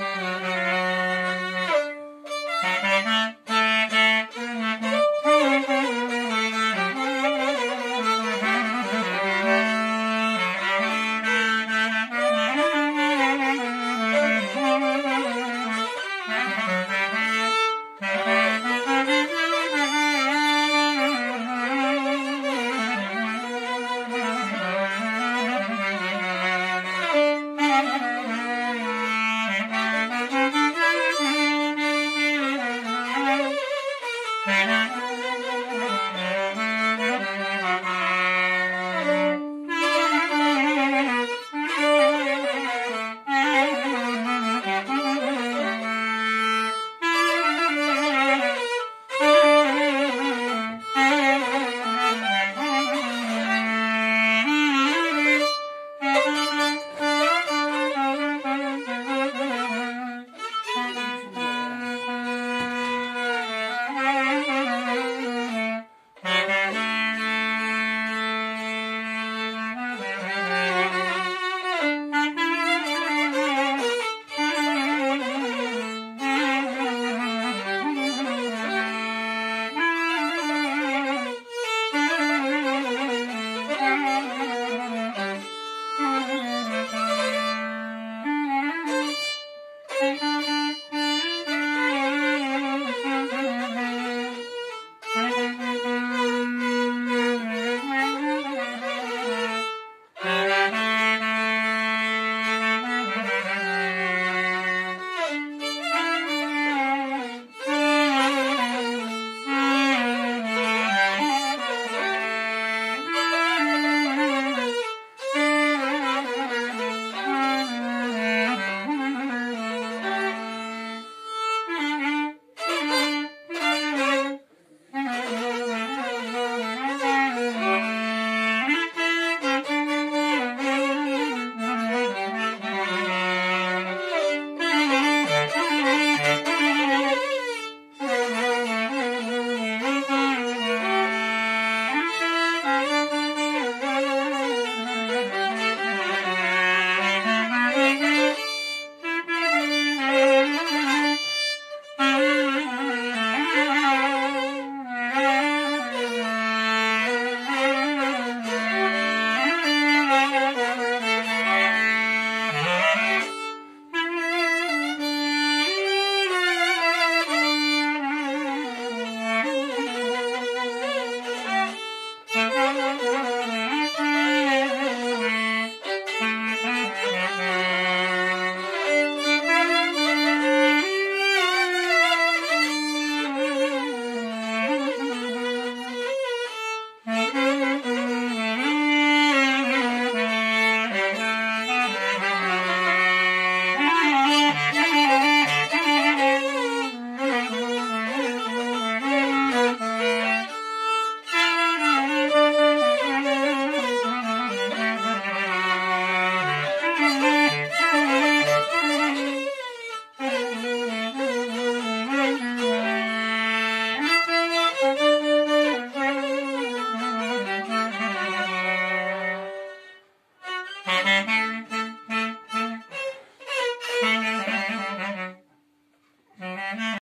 Música うん。